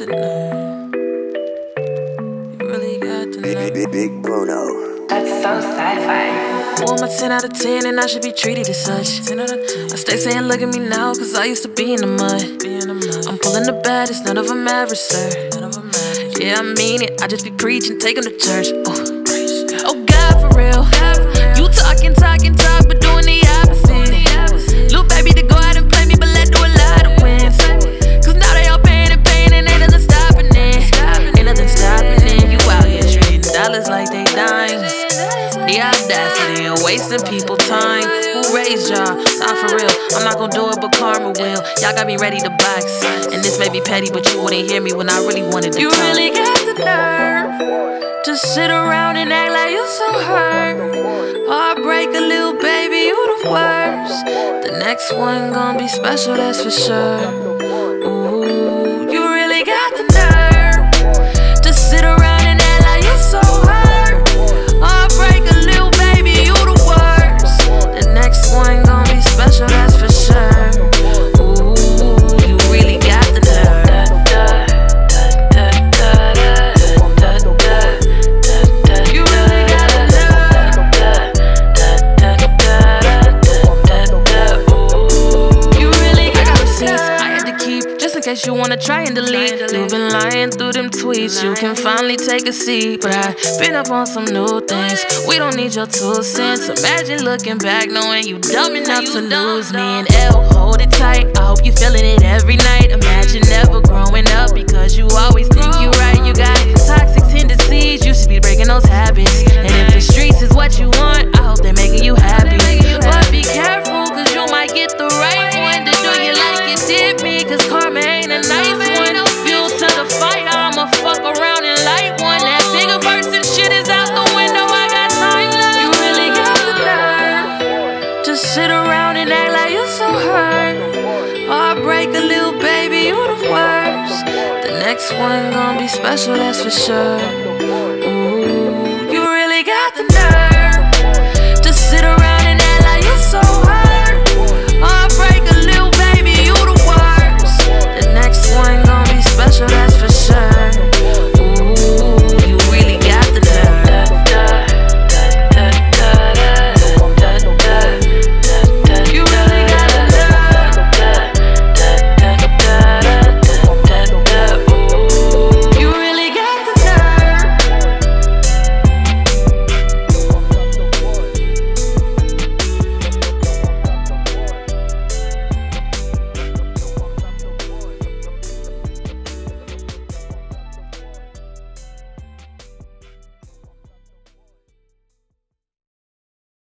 You really got to know. Big, big Bruno. That's so sci-fi. Well, I'm a 10 out of 10 and I should be treated as such. 10 out of 10. I stay saying look at me now, cause I used to be in the mud. Be in the mud. I'm pulling the baddest, none of them average, sir. None of them. Yeah, I mean it. I just be preaching, taking to church. Oh, oh God, for real. God, for real. You talking, talking, talking. The audacity and wasting people time. Who raised y'all? Not for real. I'm not gonna do it, but karma will. Y'all got me ready to box. And this may be petty, but you wouldn't hear me when I really wanted to. You talk. really got the nerve to sit around and act like you're so hurt. Heartbreak a little baby, you the worst. The next one gonna be special, that's for sure. Case you wanna try and delete. You've been lying through them tweets. You can finally take a seat, but I've been up on some new things. We don't need your two cents. Imagine looking back, knowing you dumb enough to lose me. And L, hold it tight. I hope you're feeling it every night. Imagine never growing up because you always think you're right. You got toxic tendencies. You should be breaking those habits. And if the streets is what you want, next one gonna be special, that's for sure.